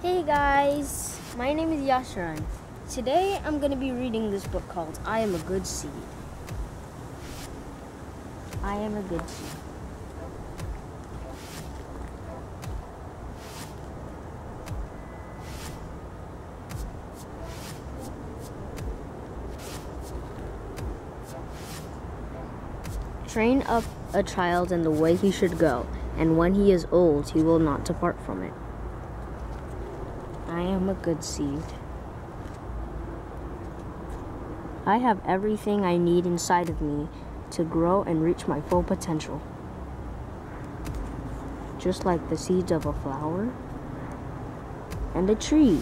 Hey guys, my name is Yahsharun. Today I'm going to be reading this book called I Am a Good Seed. I am a good seed. Train up a child in the way he should go, and when he is old, he will not depart from it. I am a good seed. I have everything I need inside of me to grow and reach my full potential. Just like the seeds of a flower and a tree.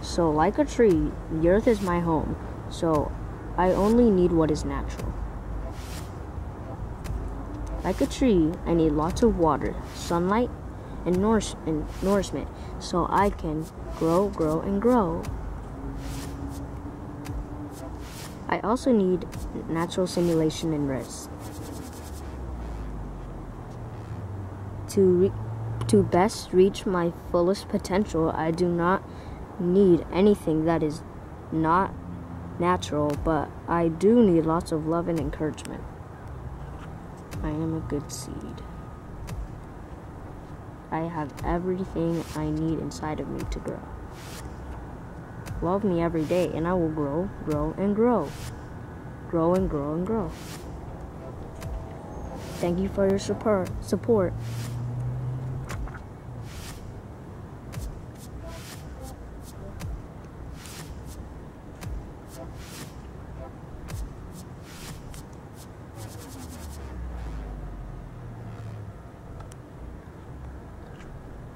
So, like a tree, the earth is my home, so I only need what is natural. Like a tree, I need lots of water, sunlight, and nourishment so I can grow, grow, and grow. I also need natural stimulation and rest. To, to best reach my fullest potential, I do not need anything that is not natural, but I do need lots of love and encouragement. I am a good seed. I have everything I need inside of me to grow. Love me every day, and I will grow, grow, and grow. Grow and grow and grow. Thank you for your support. support.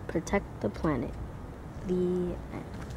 Protect the planet. The end.